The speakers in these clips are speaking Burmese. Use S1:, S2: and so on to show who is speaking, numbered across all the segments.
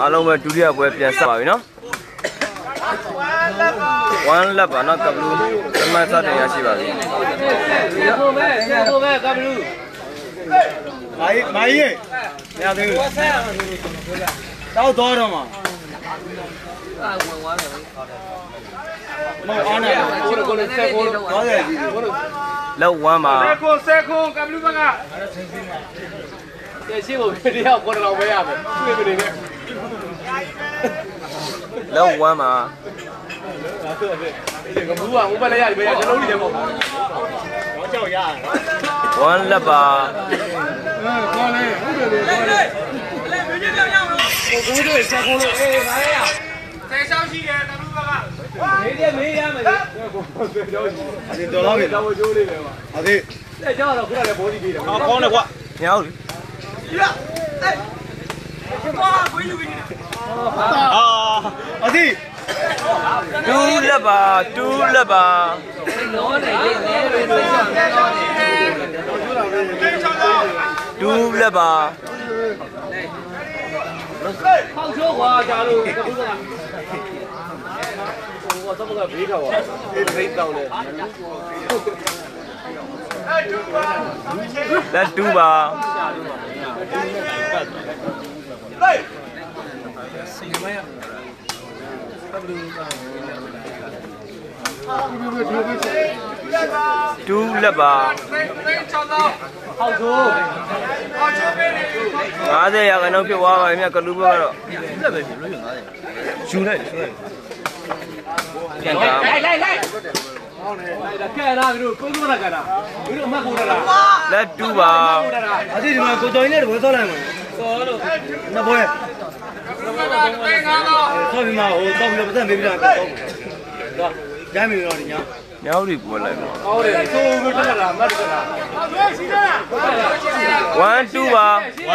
S1: အားလုံးပဲဒုတိယပွဲပြန်ဆက်ပါပြီနော်1 lap ပါနော်ကဘလူးအမှန်စတင်ရရှိပါပြီ
S2: ကိုပဲကိုပဲကဘလူ
S3: မိုင်းမိုင်းရေမရသေးဘူးတောက်တော့တော့မှာ
S2: အာဝင်သွားတယ်
S3: မဟုတ်အားနေတယ်
S2: ကိုကိုလည်းဆက်ကို
S3: တော့တယ်ကြီး
S1: လက်1ပါ
S2: ကိုဆက်ကိုကဘလူဘကတဲ့ရှင်းကိုတယောက်ကိုတော့ပဲရမယ်တွေ့ပြီနေ
S1: လက်1ပါ
S2: ဒီကဘူးကဟိုဘက်လည်းရတယ်ပဲကျွန်တော်တို့လည်းပေါ့
S3: တော့ကြောက်ရတယ်
S1: 1 lap ပါ
S3: ခေါ်လေဟုတ်တယ်လေခေါ်လေ
S2: ကိုကိုတို့ဆက်ကိုလို့အေးခါရရဆယ်ချောင်းရှိတယ်ကဘလူဘကမေးတယ်မေးရမယ်ကိုကိုဆွေတော့ရှိ
S3: အရင်တော်တော့ပြီ
S2: တော့ကျိုးလေးပဲပါ
S3: အသေး
S2: တဲ့ကျောင်းတော့ခုနကလည်းဘောဒီပေးတယ်
S3: အော်ကောင်းတယ်ကွာ
S1: ညောင်းလေ
S3: အာ အသေး
S1: 2 lap ပါ2 lap ပါ
S2: လောနေလေလေလို့ပြောတာ
S1: 2 lap ပါ
S2: ဖောက်ချိုးကွာကြာလို့ကဘူးကဟိုကတော့ကဘေးထောက်ပါဒီဘေးတောင်းတယ်
S1: လက်2ပါ2 lap ပါ
S2: ဖောက်ချိုး
S1: 50ရာခိုင်နှုန်းဖြစ်သွားပါပြီမြတ်ကလူဘက်ကတော့လက်ပဲဖြစ်လို့50ယူလိုက်ယူလိုက်ပြန်ကား
S2: လိုက်လိုက်လိုက် လိုက်ကဲလာပြီတို့ကိုကိုရကတာပြီတို့အမတ်ကိုရတာ
S1: လက်2ပါ
S2: ကိုရတာ
S3: အသေးဒီမှာကိုတော်ရင်းနဲ့တပွဲသွားလိုက်မှာ
S2: စောလို့
S3: နှစ်ပွဲဆော့ပြီးမှဟိုတော့ပြီးတော့ပတ်သက်မေးပြီးတော့တော့တော့ရိုင်းပြီတော့ဒီည
S1: မြောက်ရီပွဲလိုက်ပါ
S2: ဟောတယ်ဆိုးလို့တက်လာမတ်တက်လာ
S1: 1 2ပါ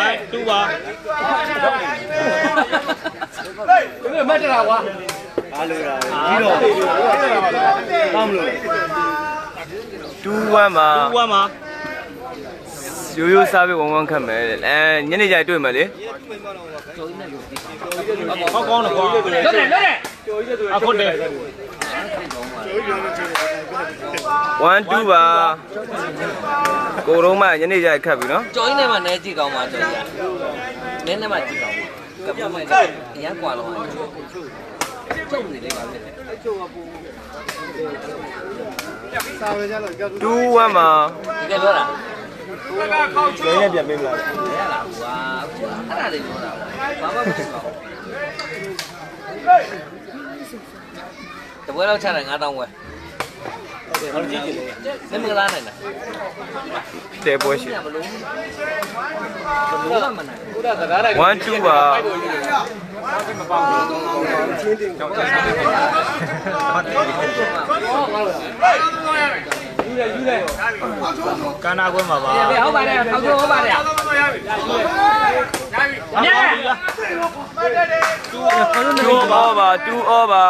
S3: 1 2ပါ
S2: ဒီမတ်တက်လာကွာ
S3: အားလို့ရတယ်ကြီးတော့တောင်းမလို့
S1: 2 1ပါ
S3: 2 1မှာ
S1: ရိုးရိုးစားပြီးဝဝန်းခတ်မယ်တဲ့အဲညနေကျရင်တွေ့မယ်လေ
S3: ဟောကောင်းတယ်ကွာ
S2: လွတ်တယ်လွတ်တယ်ကျိုးကြီးတွေ
S3: အခုတည်း
S1: 1 2ပါကိုတော့မှညနေကျရင်ခတ်ပြီနော်
S4: ကျော်ရင်းထဲမှာနဲကြည့်ကောင်းပါကျော်ရနည်းနည်းမှကြည့်ကောင်းပါကပ်မကအရန်ကွာတော့ ကျုပ်နေလေပါပဲ
S1: 2 1ပါ
S4: ဒီကပြောတာ
S3: ရင်းနဲ့ပြန်ပေးမလား
S4: ရလားကွာအဲ့ဒါလေးပြောတာဘာမှမဖြစ်ပါဘူးတပွဲတော့ချတယ်9000ဝယ်
S3: ဟောကြည့်ကြည့်လေ
S4: နည်းမကလားနိုင်လား
S1: တဲပွဲရှိ
S4: ဘလို့ဘလို့မနိုင်
S2: ကိုရသကားတိုင်း
S1: 1 2ပါ
S2: ယူတယ်ယူတယ်
S3: ကန္နာကွဲမှာပါ
S4: ဟုတ်ပါတယ်ဟုတ်ကဲ့ဟုတ်ပါတယ်
S1: 2 all ပါ2 all ပါ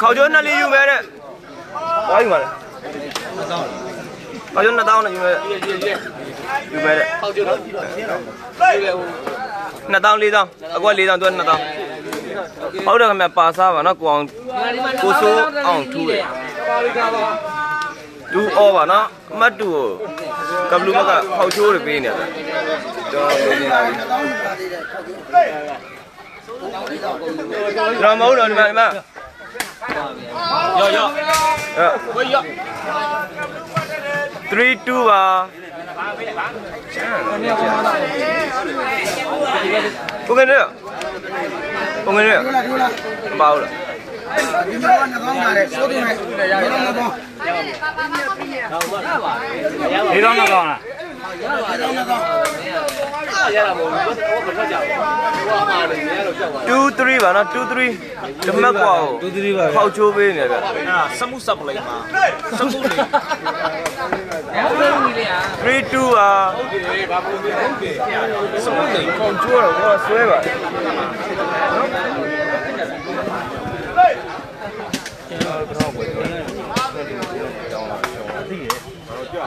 S1: ခေါကျော်နှစ်လေးယူမယ်တဲ့ ဘာယူမှာလဲခေါကျော်2000နဲ့ယူမယ်ယူမယ်တဲ့
S2: ဟောက်ကျတော့ယူတယ်ဟို
S1: 2000 4000အကွက်4000သူက2000ဟုတ်တယ်ခင်ဗျပါစားပါနော်ကိုအောင်ကိုစိုးအောင်ထူးရ
S2: ပါလိကာပါ
S1: 2 all ပါနော်အမှတ်2ကိုကဘလူဘက်ကခေါချိုးတွေပေးနေတယ်ကျွန်တော်ပြောနေတာကျွန်တော်မဟုတ်တော့ဒီမှာဒီမှာ
S3: ရောရော
S1: အဲ
S3: ဝေးရော
S1: 3 2ပါကိုကနေရကိုကနေရမပါဘူးလား
S3: ဒီတော့တော့ကောင်းလား
S2: ရ တာမဟုတ်ဘူးဟိုမထွက်ကြဘူးဟိုအမှားတယ်ရတော့ကြောက်ပါ
S1: 2 3ပါနော်2 3ဓမတ်ကွာကို
S3: 2 3ပါ
S1: ခေါချိုးပေးနေတယ်ဗျ
S3: အဲ့ဒါစမှုစပ်ပလိုက်မှာစမှုလေး
S4: ဟုတ်တယ်ပြီလေအာ
S1: 3 2ပါ
S2: တယ်ဘာပုံပြဟုတ်တယ်
S3: စမှုလေး
S1: ခေါချိုးတော့ဟောဆွဲပါ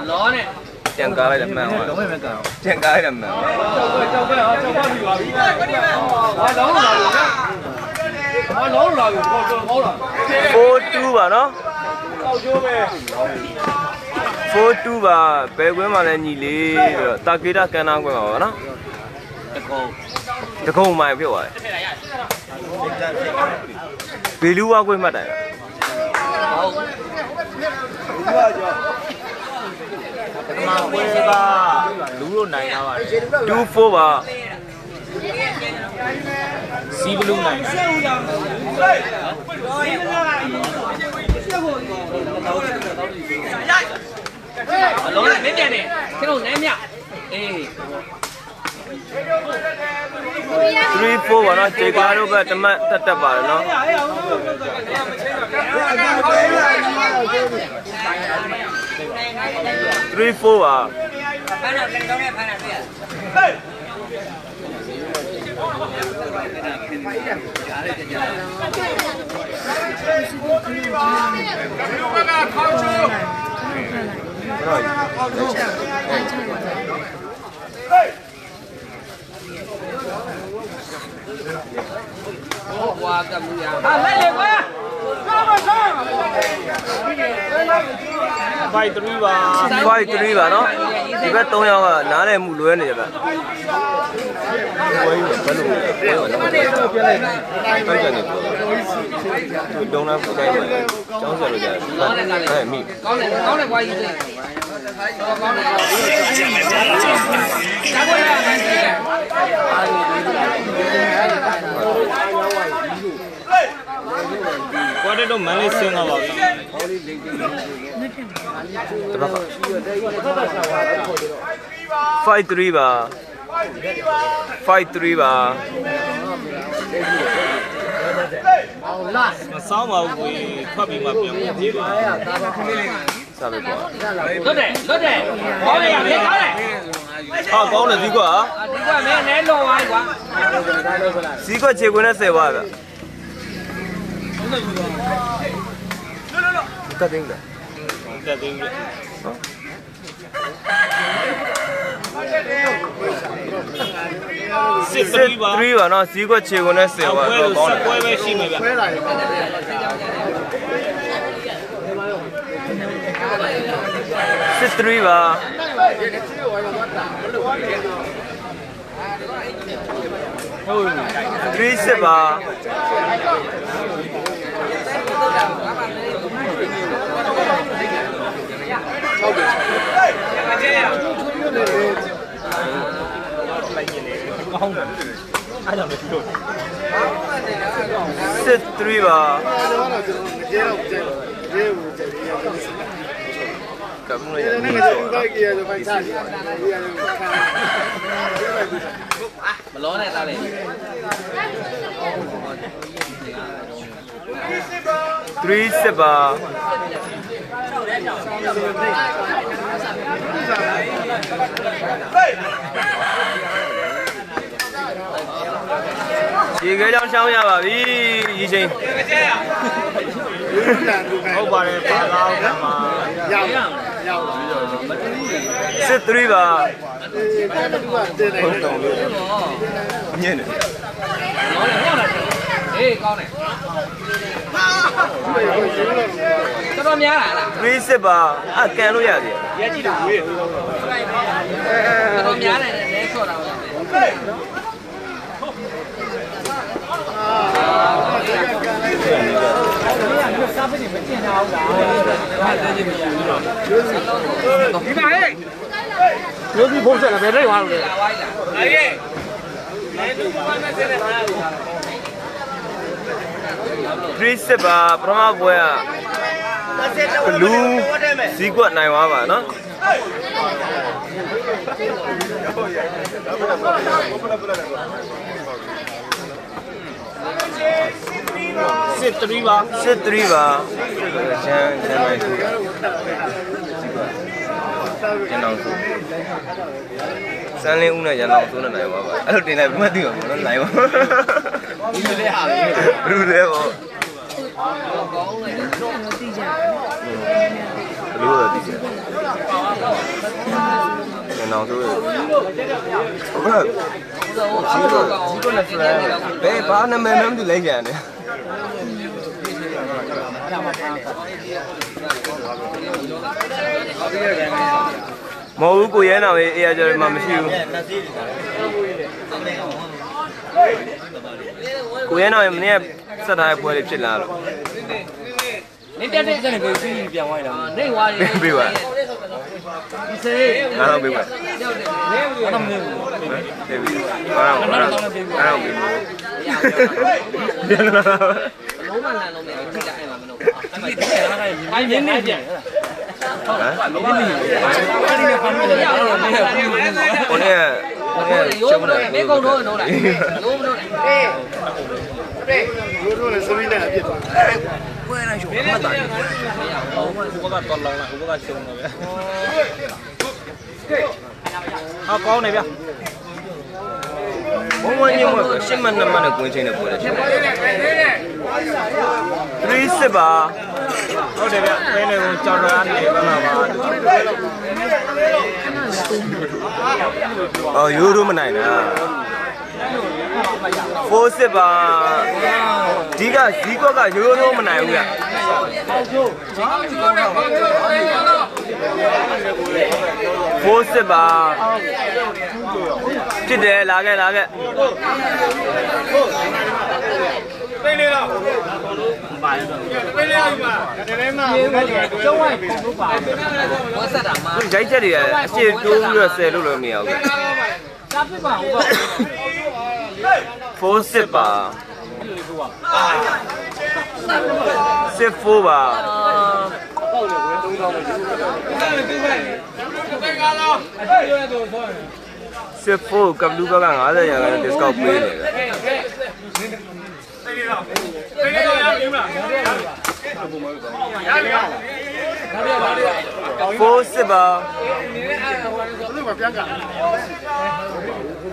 S4: လောနဲ့
S1: ကြံကားလိုက်တယ်မှန်ပါတော့မကန်ကြံကားလိုက်တယ်မှန်ပါ
S2: ကြောက်ပဲကြောက်ပဲဟာကြောက်ပါပြီပါပြီဟာတော့လာလို့လာပြီတော့တော်ကောင်းလာ
S1: 42ပါနော်
S2: တောက်ကျိုးပဲ
S1: 42ပါဘယ်ကွင်းမှာလဲညီလေးဆိုတော့တာကေတာကန်နာကွင်းပါပါနော်
S4: တကုံ
S1: တကုံမိုင်ဖြစ်သွားတယ်ဘီလူဝကွင်းမှတ်တယ်
S4: ဟုတ်
S5: က မာပွဲကလူလို့နိုင်တာပါ2424
S1: ပါ
S5: စီဘလူးနိုင်
S4: အလုံးနဲ့မင်းပြန်နေခင်ဗျနဲမြအေး
S1: 34ပါနော်ဂျေကာတို့ကတမတ်တက်တက်ပါတယ်နော် 34ပါ
S4: ဖမ်းတာလည်းကောင်းနဲ့ဖမ်းတာတွေ့ရဟွာကမှုရ ဟာလက်လေကွာ
S5: 5 3ပါ
S1: 53ပါနော်ဒီဘက်3ယောက်ကနားလည်မှုလွဲနေကြဗျဝေးဘယ်လိုလဲဘယ်လိုလဲပြန်လိုက်ပြန်ကြနေပေါ့တုံးလားပိုက်တယ်ကျောင်းဆရာတို့ကြာအဲ့မိ
S4: ကောင်းတယ်ကောင်းတယ်ကွာကြီးစိတ်ကောင်းတယ်ကောင်းတယ်ဒါကွာလည်း
S5: ကွာတက်တော့မန်လေးဆင်းသွားပါပြီ
S1: တပတ်ပါ53ပါ53ပါ
S5: မဆောင်းပါဘူးကိုထွက်ပြီးမှပြန်ဖို့ပြေးပါ
S1: စပဲကွာ
S4: လွတ်တယ်လွတ်တယ်ကောင်းတယ်လေကောင်းတယ်
S1: ဟာကောင်းတယ်ဒီကွာ
S4: ဒီကွာမင်းလည်းလောသွားကွာ
S1: စီကွက်ခြေခွင်းနဲ့10ပါဗျ တက်တင်းတယ်
S5: တက်သေးပြီစစ်
S1: စစ်
S5: 3ပါ
S1: 3ပါနော်စီကွက်ခြေခွင်းနဲ့10ပါ
S5: ပွဲ
S1: တော့
S5: လို့
S1: ကောင်း
S5: စ
S1: တယ်
S5: ပွဲပဲရှိမယ်ဗျ
S1: စစ်3ပါ3စစ်ပါ စစ်3ပါကမ္ဘာရဲ့နေဆို
S4: မလောနဲ့သားလေ
S1: 3စစ်ပါရေခဲချောင်းချောင်းရပါပြီရီချင်း
S5: ဟုတ်ပါတယ်ပါလာအောင်မှာ
S1: စစ်3ပါဟုတ်တော့လို့ညင်းတယ်
S4: လောနဲ့ဟောတာ အေးကောင်းတယ်တော်တော်များလား
S1: 3စစ်ပါအကန်လို့ရသေးတယ်
S4: တော်တော်များတယ်လဲဆော့တာဟုတ်ဒီမှာဟဲ့
S2: မျိုးစီဖုန်းဆက်လာဘယ်လိုက်သွားလို့လဲ
S4: လာဝိုင်းလာ
S2: အေး
S1: 3စစ်ပါပထမပွဲကဘလူးစီကွက်နိုင်သွားပါနော်
S5: စစ်3ပါ
S1: စစ်3ပါချမ်းချမ်းမိုက်သူကျန်အောင်သူစမ်းလင်းဦးနဲ့ရန်အောင်သူနဲ့နိုင်သွားပါအဲ့လိုတင်လိုက်ဘယ်မှသိမှာမဟုတ်နိုင်ပါ
S4: ဒီလိုလေးဟာလေ
S1: ဘူးလဲပေါ့
S4: ကောင်းလိုက်တယ်
S1: ဘလို့လဲသိချင်ကျန်အောင်သူဟုတ်ကဲ့
S4: ဆိုတော့ကောင်း
S1: ဒီကနေ့ဖရဘယ်ဘာနာမည်မှမသိလိုက်ကြတယ်မဟုတ်ဘူးကိုရဲနာပဲအေးရကြတယ်မှမရှိဘူး ကိုရဲနာပဲမနေ့ကစက်ထားတဲ့ပွဲလေးဖြစ်လာလို့
S4: နေတက်တဲ့စက်နဲ့ကိုပြီးပြန်သွားရတာနေဝါရီ
S1: ပြေးပါ
S4: ဒီစေး
S1: အားလုံးပြေးပါ
S4: ရောက်တယ်ဘာမှမလုပ်ဘူး
S1: ပြေးပြီအားလုံးအားလုံးအားလုံးပြေးပြီပြန်လာ
S4: လုံးမလန်လုံးနဲ့ထိတာအဲ့မှာမလုပ်ဘူးအဲ့မှာဒီကလာတိုင်းအိုင်းမြင်းနေပြန်ဟုတ်လားမင်းနေအဲ့ဒီကဖမ်းလို့ရအောင်မင်းက ပြီးနေမှာ
S1: ကိုနေ့က
S4: ရိုးမလို့နေကုန်တော့တော့လိုက်ရိုးမလို့အေး
S5: တို့တို့လည်းစမင်းနဲ့အပြစ်သွား
S4: ပွဲရရှုံးမှတ်တာလေ
S5: ဟိုဘက်ကတော်လောင်လာဟိုဘက်ကရှုံးတော့ဗျာဟာကောင်းနေဗျာ
S1: ဘုံဝင်းညမရှစ်မှတ်နှစ်မှတ်နဲ့ကွင်းချင်းနဲ့ပွဲတယ်ဖြစ်တယ်3စစ်ပါ
S5: ဟုတ်တယ်ဗျဖဲနေကုန်ကြောက်ရနေဘက်မှာပါ
S1: အော်ရိုးရိုးမနိုင်တာ 4စစ်ပါဒီကဇီကော့ကရိုးရိုးမနိုင်ဘူးက4စစ်ပါဖြစ်တယ်လာခဲ့လာခဲ့
S5: ပိတ်နေတော့ပါရတော့ပိတ်နေရပါတကယ်မှကျုံးဝိုင်းပုံလို့ပါ
S4: ဘောဆက်တာမှာ
S1: ရိုက်ချက်တွေကအရှိတိုးပြီးတော့ဆယ်လို့လည်းမရဘူးက
S4: စားပြပါဦးပေါ့
S1: 4စစ်ပါစစ်4ပါစစ်4ကဘလူးဘက်က50ရာခိုင်နှုန်း discount ပေးနေတယ်
S5: ပိတ်နေတော့ရပြီမလားရပြီရ
S1: 4စစ်ပါ
S5: ဘယ်မှာပြန်က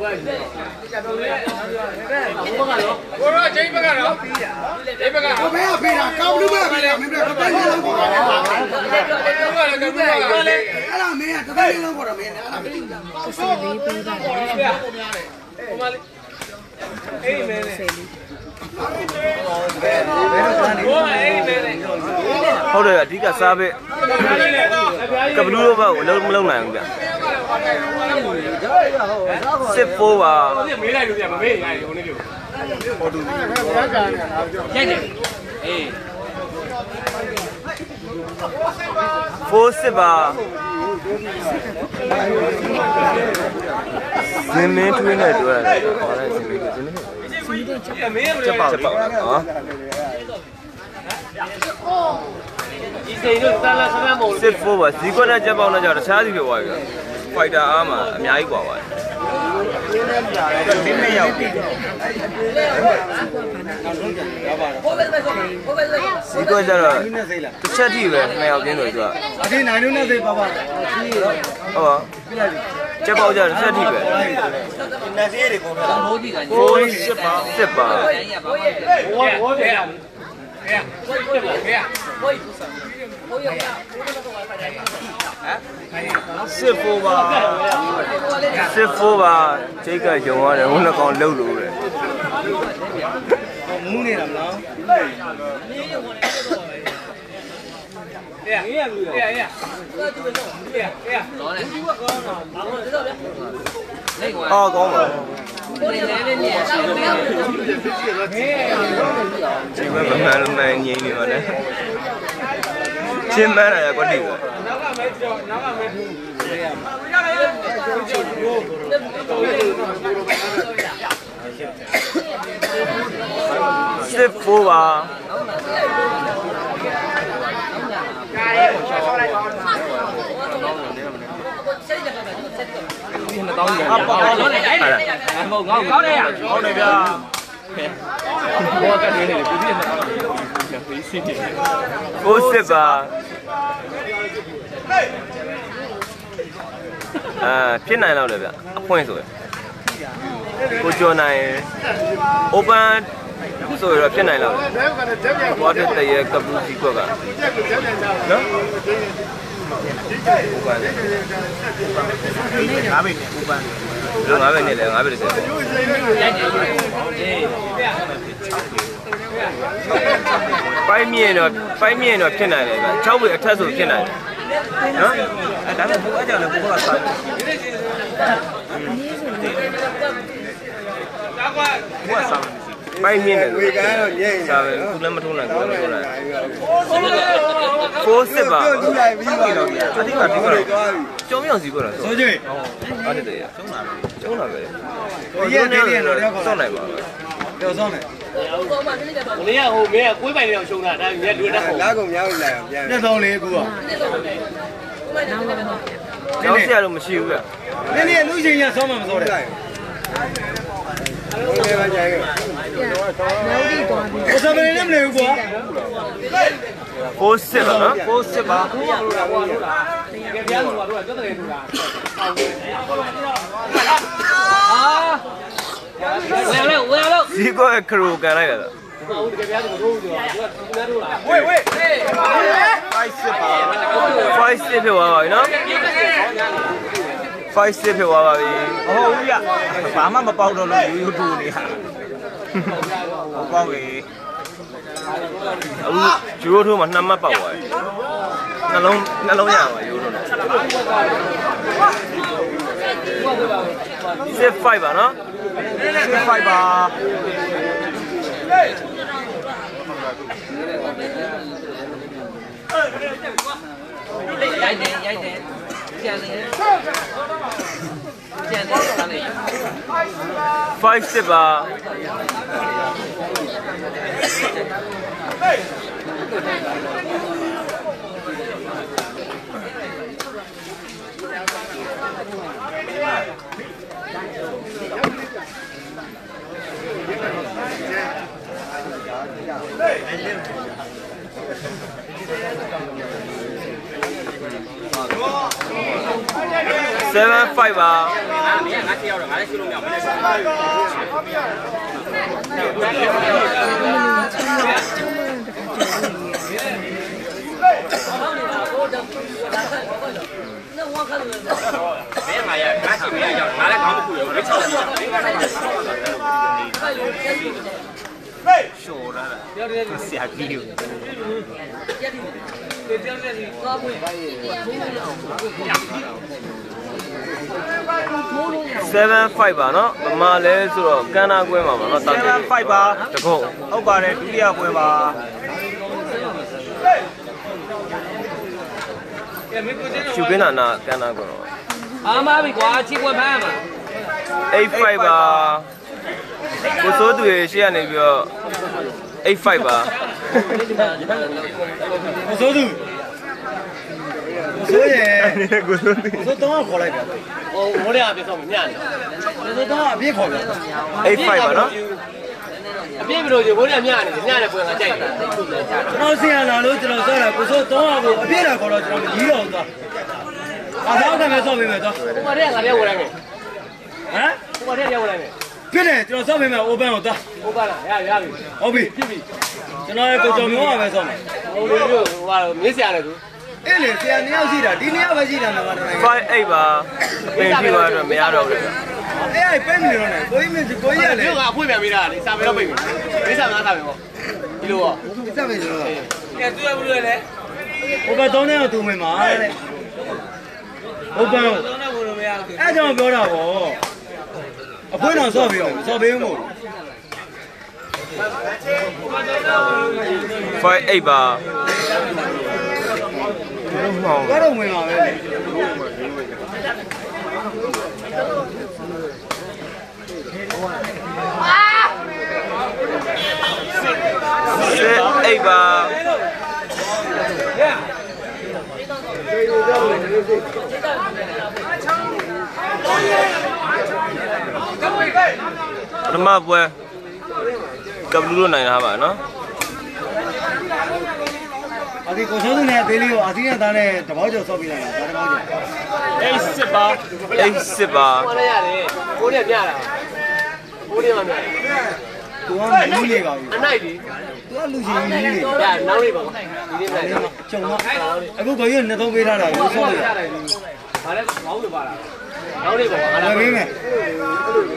S5: ကိုရောချင်းဘက်ကတော့ဒီဘက်ကတော့
S6: ဘယ်ကဖေးတာကောင်းလို့ပဲဖေးတာမင်းတို့ကတိုင်းလုံးပေါ်တာအဲ့
S5: ဘုရားလည်းကဘုရားကလည်း
S6: ဒါမင်းကတိုင်းလုံးပေါ်တာမင်းအဲ့ဒါမသိဘူး
S2: အေးမဲနဲ့ဘောအေးမဲနဲ့
S1: ဟုတ်တယ်အဓိကစားပဲကဘလူးဘက်ကိုလုံးမလုံးနိုင်ဘူးဗျစစ်4ပါ
S2: မေးလိုက်လို့ပြမမေးရရင်ဟိုနေ့လို့
S4: ရိုက်တယ်အေး
S1: 4စစ်ပါဇင်းမင်းထွေးနဲ့တွေ့ရတယ်ဟောလိုက်ဇင်းမင်းဇင်းမင်း
S2: အမေးမ
S1: ချက်
S2: လို့
S1: ပေါက်ချက်ပေါက်နော်
S2: ဒီစိန်တို့တာလာဆရာမို့
S1: စစ်ဖို့ပါဇီကွက်နဲ့ကြက်ပေါက်နဲ့ကြောက်တခြားစီဖြစ်သွားပြီဖိုက်တာအားမှာအများကြီးကွာပါတယ်
S5: ဒီနေ့ရောက်တ
S1: ယ်ဒီကွက်ကြတော့တစ်ချက်ထိပဲနှစ်ယောက်ချင်းဆိုတော့အ
S5: ဒီနိုင်လို့နဲ့သေးပါပါ
S1: ဟုတ်ပါကျက်ပေါက်ကြတစ်ချက်ထိပဲ
S5: နတ်စေးတွေကို
S4: ဘိုးကြီးက
S1: ကိုစစ်ပါစစ်ပါ
S4: ဘော
S2: ဘော
S1: စစ်4ပါစစ်4ပါချိတ်ကယုံရတယ်ဟိုနှစ်ကောင်လှုပ်လို့ပဲ
S5: မူးနေတာမလား
S2: ဟဲ့ဟဲ့ဟဲ့ဟဲ့ဟဲ့ဟဲ့
S4: တော်တယ်နေကွာ
S1: အော်ကောင်းပါ
S4: နေနေနေနေရှိနေ
S1: ဒီဘက်မမှန်လို့မှန်ငြိမ်နေပါနဲ့ချင်းမန်းရကွက်တိပဲ
S2: နောက်ကမဲကြောနောက်ကမဲထူ
S1: စစ်4ပါ
S4: တောင်းရအောင်တော့နေအဲ့ဒါမဟုတ်ငေါ့ကောင်းတယ်ရ
S5: ဟုတ်တယ်ဗျာ
S4: ဘောကတည်းကလည်းပြည်နေတယ်ဖေးစီနေ
S1: 4စစ်ပါအာဖြစ်နိုင်တော့လေဗျအဖွင့်ဆိုရယ်ကိုကျော်နိုင် open ဆိုရတော့ဖြစ်နိုင်တော့လေ
S5: ဘယ်ကနေတက်ပြန်
S1: ဘာတဲ့တရေကပူစီကွက်က
S5: တ က်ကိုတက်ပြန်ကြနော်
S1: နော် open
S5: ငါးမိနစ်ပူပန်း
S1: လို့ငါပဲနေလဲငါပဲတစ်စက်
S2: ရိုက်တယ်အေး
S1: ပိုင်းမြင့်တော့ပိုင်းမြင့်တော့ဖြစ်နိုင်တယ်ဗျ6ပေအထက်ဆိုဖြစ်နိုင်တယ်နော်အဲဒါပေမဲ့ဘုရားကြောင့်လည်းဘုရားဆောက်ဘုရားဆောက် ပိုင်းမြင့်တယ်
S3: ဝေကတော့ညိမ့်
S1: စာပဲသူလည်းမထုံးနိုင်ဘူးလည်းမထုံးနိုင်ဖိုးစစ်ပါ
S3: ပြောလူလိုက်ပြီးပါတော့
S1: အတိကဒီကတော့
S3: သွားပြီ
S1: ကျုံမြောင်စီပေါ်တော့
S3: ဆိုကြည့်
S1: ဟုတ်တယ်တဲ့ကျုံလာကျုံလာပဲ
S3: ဒီရက်ဒီရက်တော့တော့ခေါ်
S1: ဆောက်နိုင်ပါပဲ
S3: တော့ဆောင်းမယ်
S2: ဘလေးကဟိုမင်းကကိုယ်ပိုင်နေအောင်ရှုံးတာဒါမြက်တွေ့တတ်ဟုတ်
S3: လာကုန်မြောက်လိုက်အောင်ပြန်ညသောင်းလေးကူက
S1: ကျော 포스세다,
S3: 포스세바. 아, 우야로, 우야로. 이거 크루 가라가다. 왜, 왜? 파이스 봐. 파이스 봐, 나. 5 6
S1: ဖြစ်သွားပါပြီမဟုတ်ဘူး
S2: ဗျဘာမှမပေါက်တော့လို့ရိုးရိုးတူနေဟာပေါက်
S1: ပြီအခုရိုးရိုးထိုးမှာနှစ်
S2: မှတ်ပေါက်သွားပြီနှလုံးနှလုံးရပါရိုးရိုး
S3: တော့6
S1: 5ပါနော်6 5ပါရိုက်တယ်ရိုက်တယ် Five Siba. Hey! 7 5ပါ
S5: မင်းကငါချက်ရောက်တော့ငါလည်းရှုလို့မရဘူးမ
S1: င်းလည်းရှုလို့မရဘူးမင်းငါရငါရှိမရရောက်ငါလည်းခေါင်းမ
S5: ခုရဘူးမင်း
S2: ချောက်ပြီးမင်းကလည်းငါဆောက်ပါတော့ရှော်ရတာဆ
S1: ရာကြီး စ်ပါ7 5ပါ
S5: ရှိုးရတာဆရာကြီးကို
S1: 7 5ပါနော်ဗမာလဲဆိုတော့ကန်းနာကွဲမှာပါနော်တောက်တယ်
S5: ဖိုက်ပါ
S1: တကုတ်
S5: ဟုတ်ပါတယ်ဒုတိယပွဲပါ
S1: ရှုကင်းနာနာကန်းနာကွဲတော့
S2: အားမပြီကွာချီပွက်ဖမ်းရမှာ
S1: 8 5ပါကိုစိုးသူရဲ့ရှေ့ကနေပြီးတော့ 8 5ပါ
S3: ကိုစိုးသူကိုစိုးရဲ့
S1: ကိုစိုးသူ
S3: ကိုစိုးတော့ခေါ်လိုက်တာ
S2: ဟိုမိုးရပြတော့မြညာနေ
S3: ကိုစိုးတော့အပြည့်ခေါ်တယ်
S1: 8 5ပါနော်
S2: အပြည့်ပြီးတော့ဒီမိုးရမြနေညနေပွဲကကြိုက်တယ်
S3: ကျွန်တော်ဆရာလာလို့ကျွန်တော်ဆောက်တာကိုစိုးတော့ကိုအပြည့်လာခေါ်တော့ကျွန်တော်ကြီးတော့သွားအားတော့ကလည်းဆောက်ပေးမယ်တော့
S2: ဟိုမှာတည်းကလည်းဝယ်လိုက်မယ်
S3: ဟမ်
S2: ဟိုမှာတည်းကဝယ်လိုက်မယ်
S3: ဖြစ်တယ်ကျွန်တော်ဆောက်ပေးမယ် open ကိုသွား
S2: ဟုတ်ပါလားရရပြီ
S3: ဟုတ်ပြီ
S2: ဖြစ်ပြီ
S3: ကျွန်တော်ရဲ့ကိုကြောင်မျိုးပါပဲဆောက်မယ်
S2: ဟိုလိုမျိုးဟိုဟာမင်းဆရာလည်းသူ
S3: အေးလေဆရာနှစ်ယောက်ရှိတာဒီနှစ်ယောက်ပဲရှိတာမှာတော့
S1: 5 8ပါပင်ပြသွားတော့မရတော့ဘူး
S3: အေးအဲ့ပဲမနေတော့နဲ့ကိုကြီးမကိုကြီးရလေ
S2: တို့ကအဖွင့်ပြန်ပေးတာလေစာပေတော့ပိတ်ပြီမိစ္ဆာငါးစာပဲပေါ့ဒီလိုပေါ့
S3: စက်မယ်ကျွန်တော်
S2: ကဲသူရဘူးလေလေ
S3: ဟိုဘက်သုံးတဲ့ကိုတူမယ်မှာတဲ့ဟုတ်ပါတော့
S2: သုံးတဲ့ဘုံလိုမရဘူး
S3: အဲ့ကြောင့်ပြောတာဗော အဖွင့်တော်ဆော့ပေးမယ်ဆော့ပေးမို့
S1: 5 8ပါဘယ်မှာ
S3: ဘာတော့ဝင်ပါပဲ
S1: 8ပါပ ထမပွဲကဘလူးလို့နိုင်တာပါနော်
S3: အဒီကိုချိုးသူနဲ့အသေးလေးကိုအသီးနဲ့သားနဲ့တပေါက်ကျော်ဆော့ပေးလိုက်တာဒါတပေါက်ကျော်
S1: 8 10ပါ8 10ပါ
S2: ဟောလည်းရတယ်ကိုနဲ့မြတာကိုနဲ့မှမြတယ်
S3: သူကမီးနေပါဘူး
S2: အနိုင်ဒီ
S3: သူကလူချင်းမီးနေ
S2: ရနောက်လေးပါဒီနေ့နိုင်တယ်
S3: ကျုံတော့အခုကိုကြီးနှစ်သုံးပေးထားတာကိုဆော့လို့
S2: ရတယ်ဒီဘာလဲမောင်းလို့ပါလား နောက်လေးပေါ့အားလား
S3: မင်းမယ်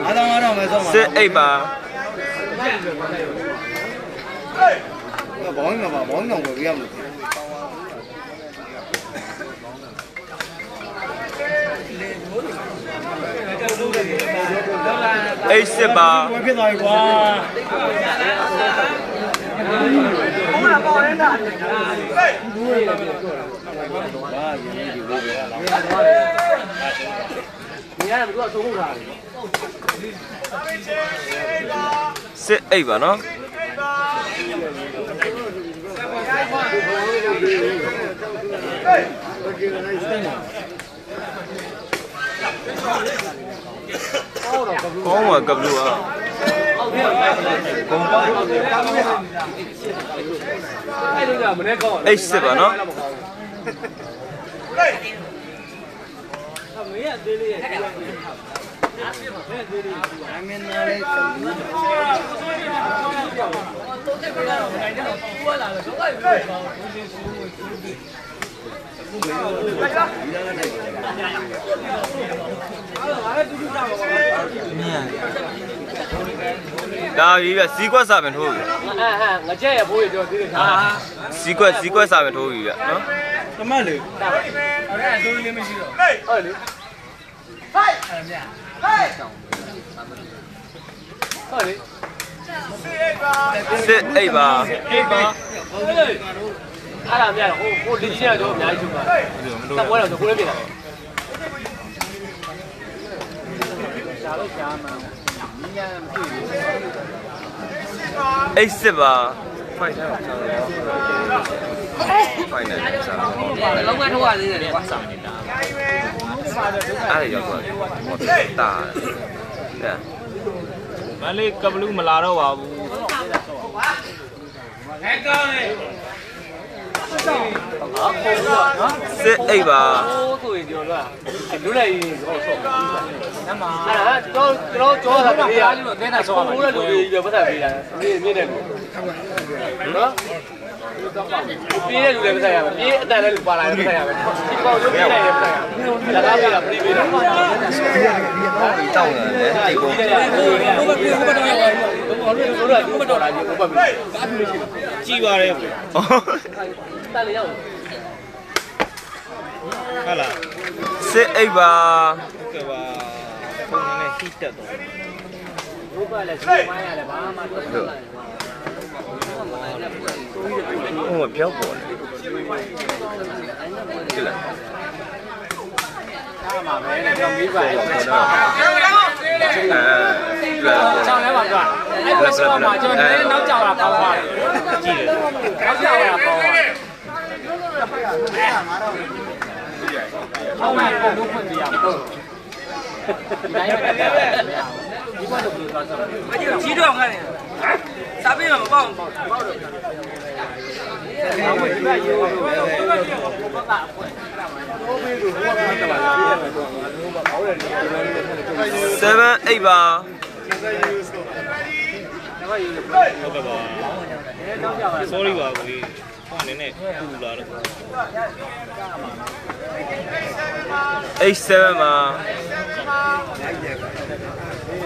S3: အားတော့အားတော့မယ်ဆုံးပါ
S1: စစ်အိတ်ပါ
S3: ဘောင်းမှာဘောင်းတော့ဝယ်ပြရမလို့
S1: အိတ်စစ်ပါ
S3: ဝယ်ဖြစ်သွားပြီကွာ
S2: ညီရတယ်ဘယ်သူကသုံးဖို့ထားတယ်
S1: စစ်အိတ်ပါနော်ကောင်းပါကဘလူอ่ะကောင်းပါ
S2: အဲ့လိုကမနေ့ကောင်း
S1: အိတ်စစ်ပါနော်
S2: မင်းကသေးလေးရဲ့
S3: အမင်းသားလေး
S1: ဒါကြီးပြစီးကွက်စာမထိုးပြီ
S2: အဲအဲငကြက်ရဘိုးရပြောသေးတယ်ဟာ
S1: စီးကွက်စီးကွက်စာမထိုးပြီဗျနော်
S3: တမတ်လေ
S2: ဟုတ်လေ
S1: စစ်အိတ်ပါ
S2: အေးပါဟုတ်လေအားလာမြရဟိုဟိုလီကြီးကတော့အများကြီးချုပ်ပါတော့ပွဲတော့ကိုလည်းပြင်တာရှာလို့ရှာမှာ
S1: အိတ်စစ်ပါ ဖိုင်တယ်ဖိုင်တယ်စာ
S2: လုံးဝထုတ်ရသေးတယ်ကွာစာနေတာ
S1: အားရရောက်သွားတယ်ဟောတာတဲ့
S5: မလေးကဘလူးမလာတော့ပါဘူး
S1: စစ်အိတ်ပါ
S2: ဟိုးဆိုရင်ပြောလို့လွတ်လိုက်ရင်တော့ဆော့နမအဲ့ဒါတော့တော့ကြောတာပြေးရလို့တဲတာဆော့ပါဘူးလို့ပြေးပတ်သက်ပေးတာမြင်းမြင်းတယ်လို့ နော်ပြေးတဲ့လူလည်းပတ်သက်ရမယ်ပြေးအတန်တဲ့လူပါလာလည်းပတ်သက်ရမယ်ဒီကောင်ရုပ်ပြေးလိုက်ရင်ပတ်သက်ရမယ်လက်ကားပြေးတာပြေးပေးတာ
S1: တောင်းတယ်တိတ်ကုန်
S2: ဘုဘပြေဘုဘတော့ရောက်ဘာလို့လဲဘုဘတော့လာကြီးဘုဘပြေကားပြေးရှိတယ်
S5: ကြည်ပါတယ်ကွ
S2: တန်လေရောက်
S5: ဟုတ်လား
S1: စစ်အိတ်ပါ
S5: ကဲပါဖုန်းနဲ့ဟီတက်တော့
S2: ဘုဘလည်းစီမိုင်းရတယ်ဘာမှတော့မလာဘူး
S1: ဟိုပြောက်ပေါ်တယ်ဒီလား
S2: အားမှာပဲနဲ့ကြောင်ပြီးပါရဲ့
S1: အဲလာ
S2: ချောင်းလဲပါကွာအဲ့ဘက်ဆောမှာကျွန်တော်နည်းနောက်ကြောင်လာပေါသွားတယ်ကြည့်တယ်နောက်ကြောင်လာပေါသွားဟောင်းမှာပုံလုံးဖွင့်ပြရမှာဒီတိုင်းပဲဒီ ဘက်တော့ဘယ်လိုသွားဆော့
S4: ကြီးတော့ငါနေစားပေးမှာမပေါ့ပေါ့
S1: 7 8ပါ
S5: ဟုတ်ကဲ့ပါ sorry ပါကိုကြီးဖုန်းနည်းနည်းပူလာတော့
S1: 8 7ပါ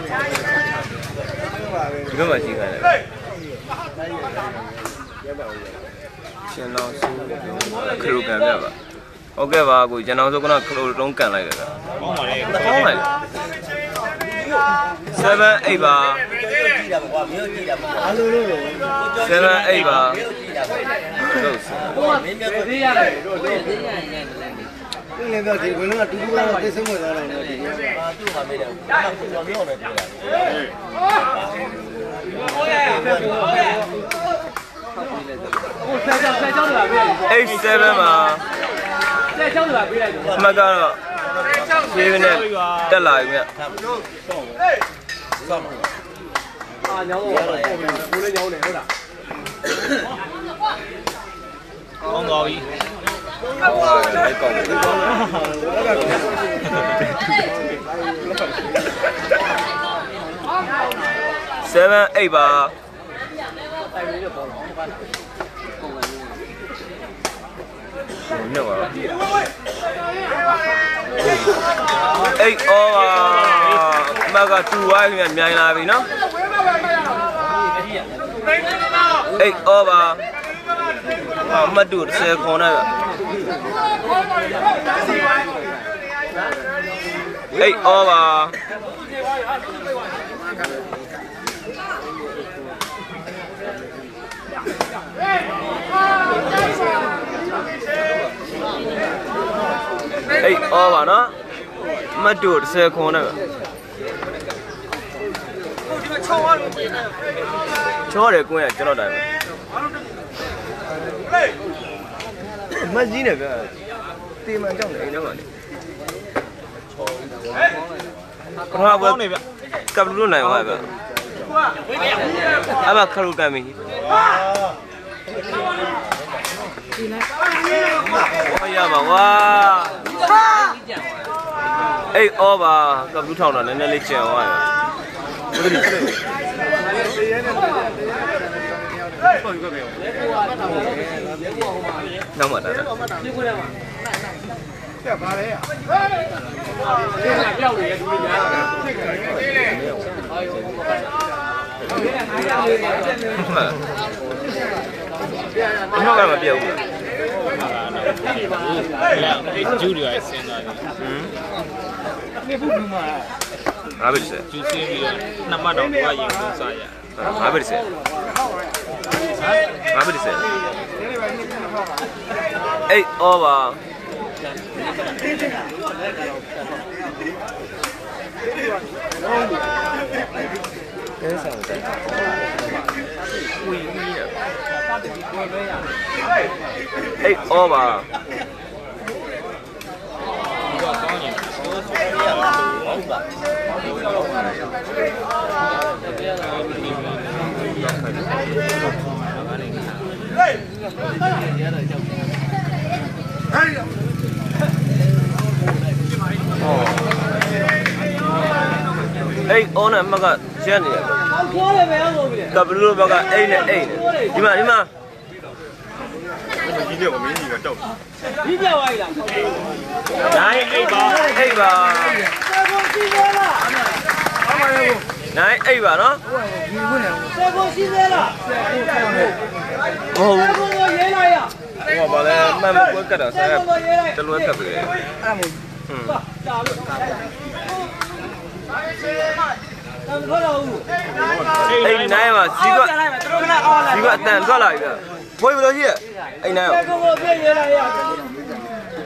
S1: ဒီဘက်မှာရှိခိုင်းတယ်ကျွန်တော်ဆိုခရိုကန်ပြပါဟုတ်ကဲ့ပါကိုကျွန်တော်ဆိုကခရိုတုံးကန်လိုက်တယ်ဗျ
S5: ကောင်းပါလေ
S1: ကောင်းပါလေ7 8ပါ
S3: အားလုံးလို့
S1: 7 8ပါဟုတ်
S2: မင်းပြသေးရတယ်တို့တို့သေးရရင်လည်း
S3: ဒီလည်းပြောဒီဝင်တော့တူတူကတော့သိဆုံးဝင်သွားတော့ဒီ
S2: ဟိုဆက်ချောင်းဆက်ချောင်းလာပေးလိုက်
S1: 8 7ပါ
S2: ဆက်ချောင်းလာပေးလိုက်တော့
S1: အမှတ်ကတော့ဖြည်းဖြည်းနဲ့တက်လာပြီမြတ်
S2: အာညောင်းတော့ကိုလည်းညောင်းတယ်ဟုတ်လား
S5: ကောင်းသွားပြီ
S1: လိုက်ကောင်းတယ် 7 8ပါ
S2: တိုင်ရင်းတော့ပေါ့
S1: မြတ်ပါအေးအော်ပါမကတူဝိုင်းမြန်မြိုင်လာပြီနော်အေးအော်ပါအမတူ10ခွန်နဲ့ အေးအော်ပါအေးအော်ပါနော်အမတူ10ခွန်နဲ့ချောတယ်ကွင်းရကျွန်တော်တိုင်ပဲ မကြီးနဲ့ဗျတေမန်ကြောက်နေအိမ်ထဲမှာနေခဏဘောင်းနေဗျကပ်လူလို့နိုင်ပါဗျအမခရုကန်မင်းဝါရပါဝါအေးအော်ပါကပ်လူထောင်တော့နည်းနည်းလေးကျန်သွားတယ် နောက်မှတာတာ
S2: ပြောက်နေရသူတွေများတယ်
S1: အမှန်ကမပြောက်ဘူး
S3: အဲ့ကျူတွေဆင်းသွားတယ်
S1: ဟမ်ငါပဲစ
S3: ကျူဆင်းပြီးတော့နှစ်မှတ်တော့သွားရင်သုံးစားရ
S1: ငါပဲစငါပဲစအေးအော်ပါကဲဆောင်တယ်ဝီဝီရအေးအော်ပါ
S3: ဒီတော့ကောင်းရင်စိုးစိုးရ
S1: အေးအော်နဲ့အမကရက်နေရတယ်ခေါ်တယ်ပဲဟုတ်ပြီကဘလူးဘကအိတ်နဲ့အိတ်နဲ့ဒီမှာဒီမှာ
S5: ဒီနေ့ကမင်းကြီးကတောက်
S1: နိုင်အိတ်ပါအိတ်ပါနို င်အိတ်ပါနော်
S4: စေဖို့ရှိသေးလား
S1: မဟုတ်
S4: စေဖို့ကိုရေးလိုက်ရ
S1: ဘူးဟောပါလဲမှန်မကွက်ကတ်တာဆ
S4: စေ
S1: ရာ
S4: ဖို့ကိုရေးလိုက်
S1: တလွဲကတ်ပြီလေဟွန်း
S4: ကြာလို့တမ်ခေါ်တော့ဦး
S1: အိတ်နိုင်ပါဇီက
S4: ပြန်လိုက်မယ်သူတို့ကလည်းအော်လိုက်
S1: ဇီကအတန်ထွက်လာပြီဗျဘွေဘယ်လိုရှိရအိတ်နိုင်
S4: စေဖို့ကိုပြည့်ရေးလိုက်ရ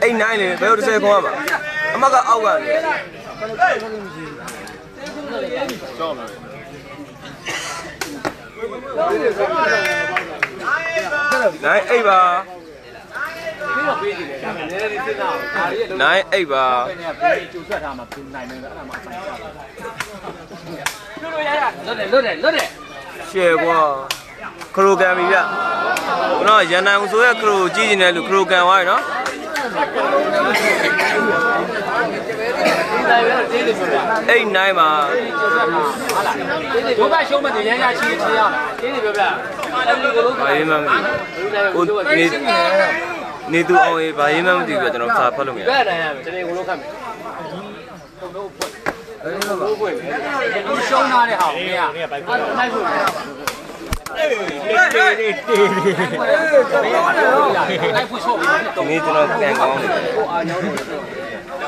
S1: အိတ်နိုင်လေဘယ်လို30ခွန်ရမှာအမကအောက်ကနေ နိုင်အိတ်ပါ
S2: ပြီးတော့ပေးကြည့်တယ်ဒါပေမဲ့နည်းနည်းလေးစဉ်းစားအောင်ဒါရီရဲ့လုံး
S1: နိုင်အိတ်ပါ
S2: ပဲနေပြီးကျူဆွတ်ထားမှပြင်နိုင်တယ်အဲ့ဒါမှအဆိုင်ချလွတ်လို့ရရလွတ်တယ်လွတ်တယ်လွတ်တယ်
S1: ရှယ်ကွာခရိုကန်ပြီဗျကျွန်တော်ရန်နိုင်ဆိုရဲ့ခရိုကြည့်နေတယ်လို့ခရိုကန်သွားရနော်
S2: ဒီတိုင်းပဲတင်းနေပြောပြ
S1: အိတ်နိုင်ပါ
S2: ဟာလားတင်းနေပြောပြရှုံးမဲ့ရမ်းရချီးချီးရအောင်တင်းနေပြောပြအဲ့ဒီကိုလုံး
S1: ဘာရေးမှမသိ
S2: ဘူးတိုင်း
S1: ဘူး
S2: ကို
S1: ကိုနေနေသူအောင်ရေးဘာရေးမှမသိဘူးဗျကျွန်တော်စာဖတ်လို့မရ
S2: ပြတ်နိုင်ရမယ်တနေ့ကိုလုံးခတ်မယ်ဘုံဘွယ်ဒီရှုံးထားတဲ့ဟာကိုမင်းကအဲ့နိုင်ဖို့လိုက်ဖို့ရှော့ပြီး
S1: ဒီနေ့ကျွန်တော်ကန်ကောင်းနေတယ်
S2: ကိုအာညောင်းနေတယ်
S1: နိုင်အိတ်ပါတော်သေးတော့ဗျဖုန်းလာမှန်တော့မို့
S2: ပါနော်ပြီးတယ်လို့ကဆက်ဆိုင်ပေးပါလားအဲ့ဒါတော့ကျွန်တော်ပတ်ပါတော့ဆက်လို့ရတယ်အခုတည်းဆက်ပေးတယ်အခုတည်းတည်တယ်ကျွန်တော်မသိဘူး
S1: ဝါ
S2: မဆိုင်ပေးပြီ
S1: တော်သေးပါ
S2: တော့ဆိုင်ပေးတယ်တိတ်တော့ဟာတော့ဆိုင်ပေးတယ်
S1: အိတ်နိုင်ပါနော်မကတော့ဟိုဘက်ကတမက်ပြမိုးသွားပြီဗျနိုင်အိတ်ပါ
S4: ရှိရှိသေးလားရှိရှိ
S5: ခွဲ
S1: ဝေး
S2: လွတ်တယ်လွတ်တယ်ညီခက်ခက်ခက်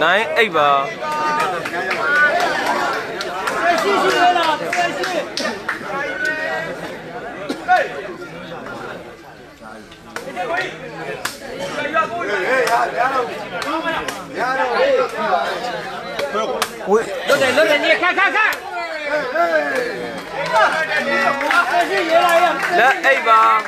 S2: Đấy, ấy
S1: vợ. Ui, lướt
S2: này, lướt này, khai
S1: khai khai.
S2: لا ايوه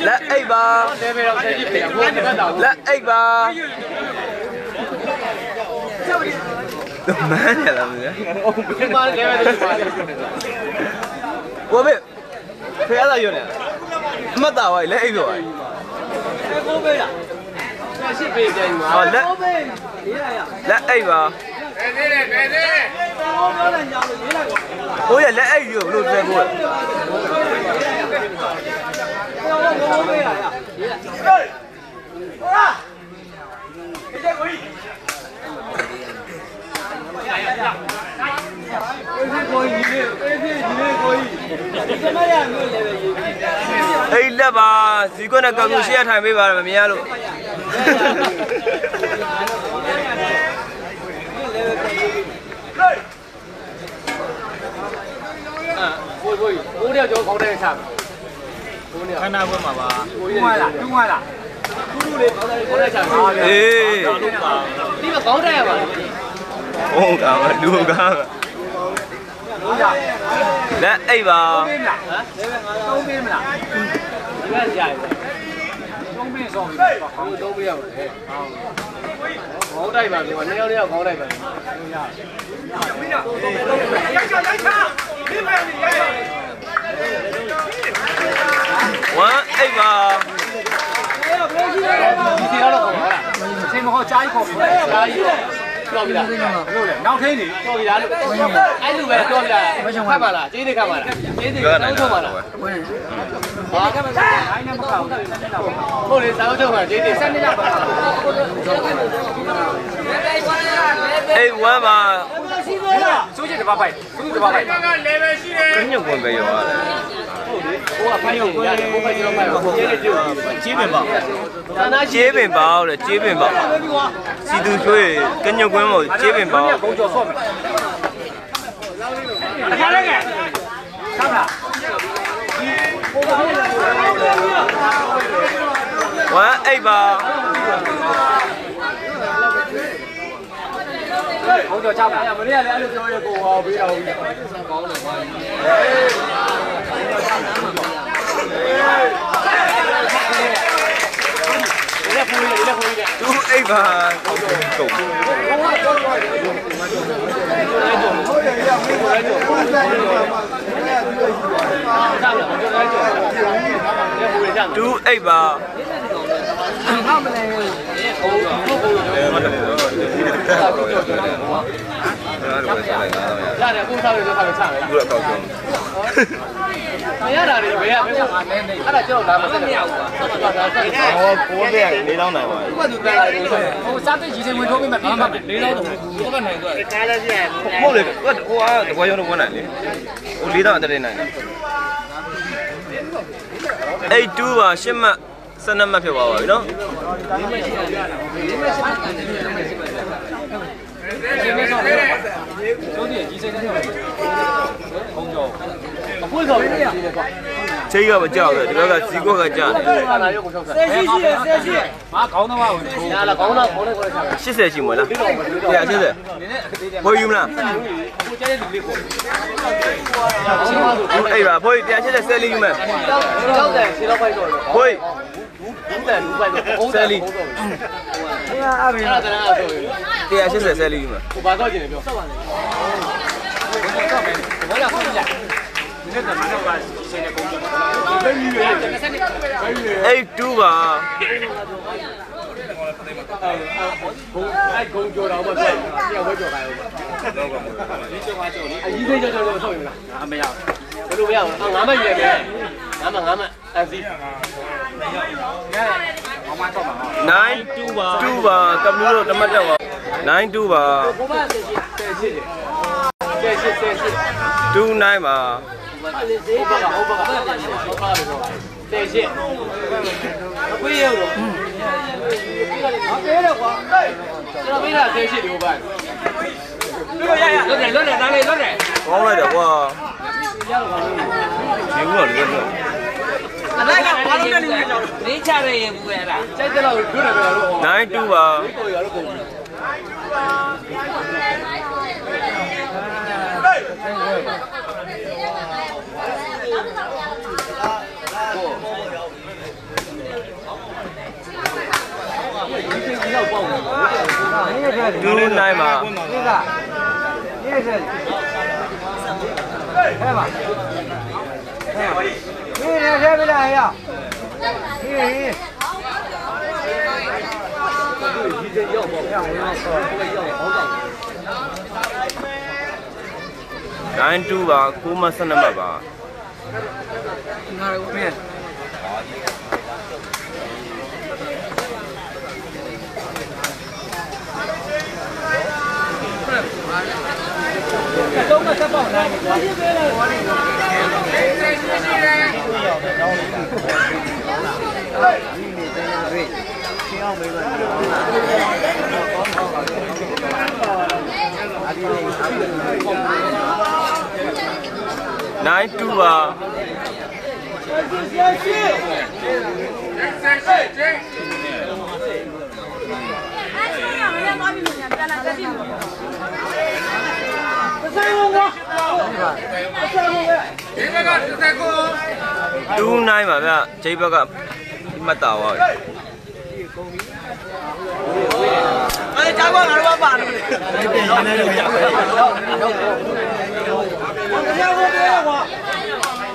S2: لا ايوه لا ايوه မန်း
S1: ရလားမင်း
S2: ဒီမှာလေဘယ်တော့ပါ
S1: ကိုဘေဖះလာရွနေအမတ်တာဝိုင်းလက်အိပ်ပြောဝိုင်း
S2: ရှစ်ပေးပြန်မှာ
S1: ဟောလက်လက်အိပ်ပါ
S3: ဘယ်သေးလဲဘယ်သေးလဲ
S1: ဟိုရလက်အိပ်ယူဘလို့တဲကို အဲ့လက်ပါဇီကွက်နဲ့ကောင်ကိုရှေ့ထိုင်ပေးပါမမြင်ရလို့
S2: ကိုကိုကိုတယောက်ကျော်ခေါင်းထဲချပါကိုနေခဏခွဲမှာပါကိုရလားကျူးမလားကျူးလေးခေါင်းထဲခေါင်းထဲချပါ
S1: အေး
S2: ဒီမှာခေါင်းထဲရပါလား
S1: ဟုတ်ကဲ့လူကလက်အိပ်ပါ
S2: ပေးမလားဟမ်သုံးပေးမလားဒီကကြာပြီသုံးပေးဆောင်ပြီခေါင်းသုံးပေးရမယ်ခေါင်း တိုက်ပါပြီနှစ်ယောက်တယောက်ခေါင်းတိုက်ပါ
S1: ဝမ်အိပ်ပါ
S2: ဒီစီတော့ခေါ်ပါလားအချိန်မဟောကြားကြီးခေါ်ပြီကြားကြီးတော့ပြီလားဟုတ်လေနောက်ထင်းနေတော့ပြီလားလို့အဲ့လိုပဲတော့ပြီလားခတ်ပါလားကျေးသေးခတ်ပါလားကျေးသေး
S1: က
S2: ကော
S1: နိုင်
S2: င်းထုတ်ပါလား
S1: တာ
S2: ဟာကမစားအိုင်းနဲ့မကောက်ဟုတ်လေစာအုပ်ထုတ်ပါကျေးသေးစနေလာပါ
S1: အိပ်ဝမ်ပါ
S2: စိုးချစ်တပါပိုက်စိုးချစ်တပါပိုက်
S3: ဘက်ကလေပဲရှိတယ်
S1: ညွန့်ဝင်ပဲရောရတယ်
S2: ဟိုကဖိုင်းရုံရတယ်ဟိုဖိုင်းရုံမိုက်ပါကျေးသေးကျိုးကြီးပင်ပါသာနာ
S1: ကျေးပင်ပါတဲ့ကျေးပင်ပါစီသူကျွေးကညွန့်ကွင်းမို့ကျေးပင်ပါ
S2: ဘုံကျော်ဆော့မယ်တခါလည်းကဆမ်းလား
S1: ဝမ်အိပ်ပါ
S2: ဘုံကျော်ချပါမနေ့ကလည်းအဲ့လိုပြောရကိုဟောပေးတော့ကောင်းတယ်ကွာဒီလက်ဖူးလေးဒီလက်ဖူးလေး
S1: သူအိပ်ပါကုန်ကုန်တူအိပ်ပါဟုတ်တယ်ဟုတ်တယ် ဒီတစ်ခါတော့ရ
S2: ရတယ်အခုစားရတော့ထားလို့ချမယ်
S1: ဘူးတော့ကောက်ကျော်
S2: မရတာတွေဘယ်ကဘယ်ကငါနေနေအဲ့ဒါကြောက်လာမစက်မရဘူးကွာဆက်သွားတာဆက်သွား
S1: ဟောကိုးတဲ့၄တောင်းနိုင်ပါ
S2: ဘယ်သူကလာလို့ဟိုစားတဲ့ကြီးစင်ဝင်ထိုးပြီးမှပြီးမှလေးလောက်တော့ဘယ်ကနေတော့ကားလည်းပြည့်
S1: ဟုတ်လေဟိုဟိုအားတကွာရုံတော့ဝင်နိုင်လေဟို၄တောင်းအတရင်နိုင်တယ်အိတ်2ပါရှစ်မှတ်12မှတ်ဖြစ်သွားပါပြီနော်
S2: ဒီမဲ့ဆောင်တယ်ကျိုးဒီကြီးစင်နေတယ်ဘုံကြောအဖွေးဆောင်နေတယ်ကွာ
S1: ချိတ်ကမကြောက်ဘူးဒီဘက်ကစီကွက်ကကြာတယ်
S2: အာနာရုပ်ကိုထုတ်တယ်
S4: ဆယ်ရှိရှိတယ်ဆယ်ရှိ
S2: ငါခေါင်းတော့ဝင်ထိုးရလားခေါင်းတော့ခေါင်းနဲ့ကိုလည်းချတယ်
S1: 80ရှိမလား180
S2: နည်းနည်းအသေးတယ်
S1: ဘိုးယူမလား
S2: ကိုကျဲတဲ့လူလေးကိုရှင်းပါဆို
S1: အေးပါဘိုး180ဆယ်လီယူမယ်
S2: ကြောက်တယ်ရှင်းတော့ဖိုက်တော့တယ်
S1: ဘိုး
S2: ဘူးတယ်လူပိုက်တော့ဆယ်လီအဲ့ဒါအဲ့ဒါဆိုရင်
S1: 180ဆယ်လီယူမယ်
S2: ကိုဘာတော့ကျင်တယ်ပြောဆက်ပါလေဘာလဲဆက်ကြဒီနေ့ကတော့ဘာရှင်းနေကုန်တယ်ဘယ်ကြီးလဲတစ်စက်နေ
S1: အိတ်2ပါ
S2: ဘုံအဲ့ဂုံကြော်တော့မပြောပြဝဲကြော်ခိုင်းအောင်တော့ကောဒီကြော်ပါကြော်လေအကြီးစိတ်ကြော်ကြော်လို့ဆောက်ရင်လားငါမရဘူးဘယ်လိုမရဘူးငါမရွယ်ပဲငါမငါမ အစီငါမမတော့မှာ
S1: 9 2ပါ2ပါကမလို့တမတ်တက်ပါ9 2ပါ
S2: ဘုမဆယ်ရှိဆယ်ရှိတယ်ဆယ်ရှိဆယ်ရှိ
S1: 2 9ပါ
S2: ဟုတ်ပါကဟုတ်ပါကဟုတ်ပါပြီဆယ်ရှိအခွေးရုံတော့
S3: ပေးတော့ကွာ
S2: ကျွန်တော်ပေးတာသေးရှိတယ်ဟိုဘက်
S4: လွတ်ရရလွတ်တယ်လွတ်တယ်နားလေးလွတ်တယ်
S1: ကောင်းလိုက်တော့ကွာဒီဦးကလည်းလွတ်
S4: အလိုက်ကဘာလို့လဲ နေကြောင်လေးချရရဲ့ဘူးအဲ့ဒါ
S2: ကြိုက်တဲ့လောက်လွတ်တယ်ပြောလို့ဟော
S1: 92ပါ
S2: ကိုရတော့ကုန်ပြီ
S1: 29ပါ
S3: ဒီကရေးစဲဟဲ့ပါ ဟဲ့ဒီနေထဲပြလာရဟေးဟေး
S1: 92ပါ9မ12မှတ်ပါ
S4: ငါတို့ပြန်
S3: တော့မဆက်ပေါ့နိုင် ကွာ
S1: 92ပါ
S3: ဆိုင်ဝင် ကွာ
S1: 29ပါဗျဂျိတ်ဘက်ကမှတ်တာပါ
S4: အဲ့ဒါကြောက်ငါတို့ပါနေတယ်
S3: တရားဝင်ပေးကွာ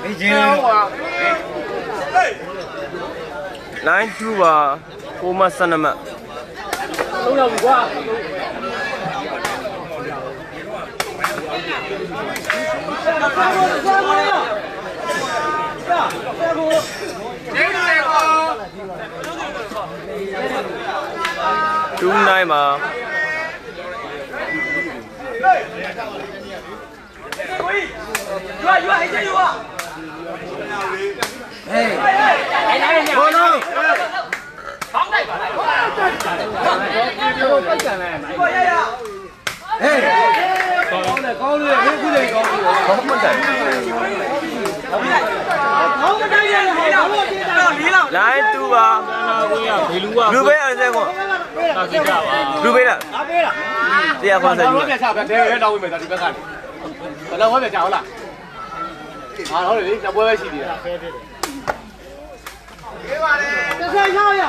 S3: ဒီချင်း
S1: 92ပါ9မ12မှတ်
S2: လုံးတော့ပြီကွာ
S1: 29ပါ
S4: ရွာရွာဟဲ့ရွာ
S3: ဟေး
S4: အဲ့ဒါလည်း
S3: ဘောလုံး
S4: ဘောင်းတိုက်ပါလား
S2: ကျွန်တော်ပိုက်ကန်လိုက်မှာ
S4: ရွာရရ
S3: ဟေး
S2: ကော င်းတယ်ကောင်းတယ်ဟေးခုလေးကောင်းပြီ
S1: ဘာမှမ တိုင်
S3: ဘောင်းမတိုင်းရလေဘောလုံးပြေးတာ
S4: တော့လေးလောက်
S1: 92ပါလူပဲအဲ့ဒါကွာလူပဲလား
S3: အားပေးလား
S1: တရားခွန်ဆက်
S2: တော့
S1: ယူ
S2: ပြချပြတယ်ရဲတောင်းဝင်မယ်ဒါဒီဘက်ကနေဘယ်တော့ဝဲပြချဟုတ်လားဟာဟုတ်တယ်လေပွဲပဲရှိသေးတယ်
S3: တစ်ဆိုင်ချောင်းရ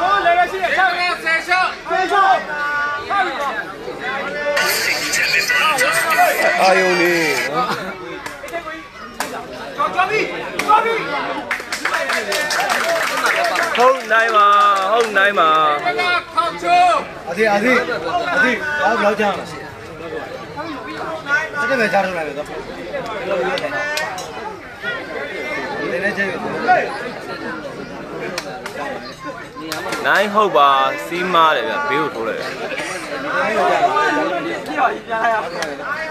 S4: ဟောလည်းရှိတယ်ဆောက်နေဆယ်ရှော့
S3: ဖေးချောင်း
S1: အာယုန်လေး
S4: ကြောက်ကြောက်ပြီကြောက်ပြီ
S1: ဟုတ်နိုင်ပါဟုတ်နိုင်ပါ
S4: ခေါက်ချိုး
S3: အသေးအသေးအသေးအားဘယ်လောက်ချမ်းတက်ပဲချားထုတ်လိုက်တော့ဒီနေ့ကျဲ
S1: နိုင်ဟုတ်ပါစီးမားတယ်ဗျဘေးကိုထိုးလိုက်တယ်
S4: ပြရပြန်လာရ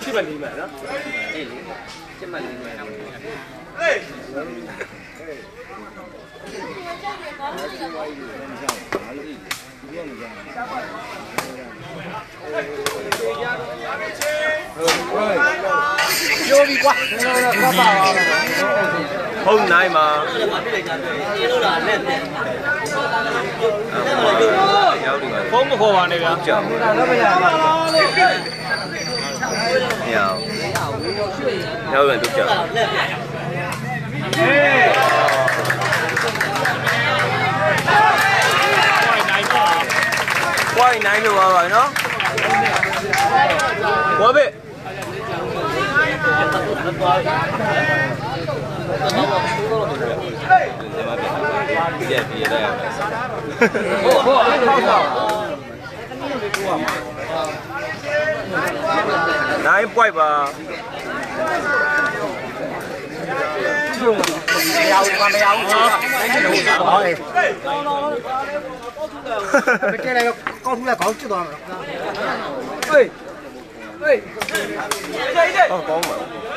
S2: ရှိမှနေမှာနော်
S1: ဟုတ်နိုင်ပါရောက်ပြီပါ
S2: ဖုန်းမခေါ်ပါနဲ့ဗျာ
S1: ကြောက်
S3: တော့မရပါဘူး
S1: မရအောင်ရောက်ရင်တို့ကြောက်ဝိုင်းနိုင်လို့ပါပါနော်ဝါဘေပြည့်ပြည့်လိုက်ရမယ်
S4: ဟိုဟိုအဲ့ဒါဆောက်
S1: နိုင်ပွိုက်ပါ
S4: မ ရဘူးမရဘူး
S3: မကျဲလိုက်ကောက်ထူလိုက်ခေါင်းချ စ်သွားမှာ
S4: ဟေးဟေးဟေးဟေး
S1: ဟောကောင်းပါ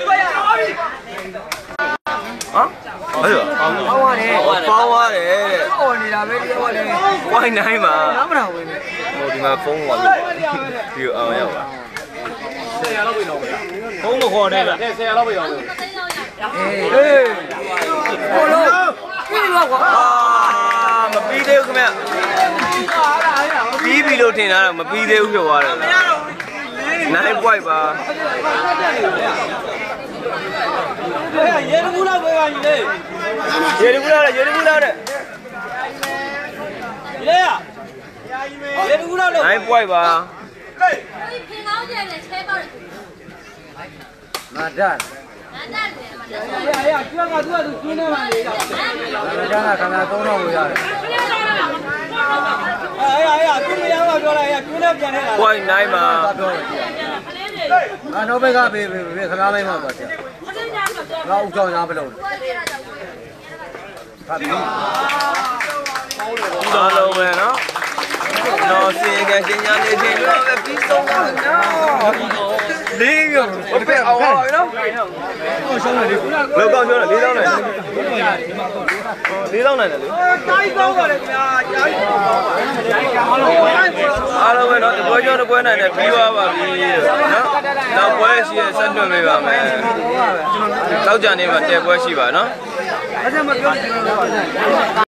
S4: ရွာရအောင်ပြီ
S1: ဟုတ်ပါဘောင်းရတယ်ဘောင်းရတယ်တဲ့
S4: ဟောနေတာပဲပြောတယ်
S1: ဝိုင်းနိုင်မှာ
S4: နားမနာဝင်နဲ့
S1: ဟိုဒီမှာဖုန်းဝါလို့ဒီအောင်ရောက်ပါ
S2: 10ရာလောက်ပြီတော့ဗျာဘုံမခေါ်နဲ့ဗျာ10ရာလောက်ပြီတော့
S4: အေးကိုလုံးပြီးတော့ကွာ
S1: မပြီးသေးဘူးခင်ဗျပြီးပြီလို့ထင်တာတော့မပြီးသေးဘူးပြောသွားတယ်နိုင်ပွိုက်ပါ
S5: ရေရဘူးလားဘယ်ပါကြီးလဲ
S1: ရေရဘူးလားရေရဘူးလားတဲ့
S5: လေရရေရဘူးလားလို့
S1: နိုင်ပွိုက်ပါ
S7: ဟေးဖ
S4: င်
S5: ကောင်းကျဲလေချဲပါလေမာဒန်မာဒန်
S7: 打。
S4: ငါတန်းကခန္ဓာသုံးတော့လို့ရတယ်
S5: အေးအေးသူမရပါပြောလိုက်အေးကျွန်းနဲ့ပြန်နေတာ
S1: ပွိုက်နိုင်ပါ
S4: ဘာပြောလဲငါတော့ဘက်ကဘေးဘေးဘေးခလားလိုက်မှာပါဆရာငါဥဆောင်ရမလို့ဖတ်ပြီး
S1: အားလုံးပဲနော်တော့စင်ကရှင်ညာနေချင်းတော့ပဲပြီးဆုံးပါနော် လေးရောဘယ်အောင်ပါနော်အော်ရှောင်းတယ်လေလောကောက်ရှောင်းတယ်လေးတောင်းတယ်လေးတောင်းတယ်လေ
S5: တိုင်းကောင်းပါလေခင်ဗျာကြားပြီ
S1: အားလုံးပဲနော်တပွဲကျော်တပွဲနိုင်တယ်ပြီးသွားပါပြီနော်နောက်ပွဲရှိရဆက်တွက်ပေးပါမယ်တောက်ကြနေမှာတဲပွဲရှိပါနော်
S4: အဲ့ဒါမပြော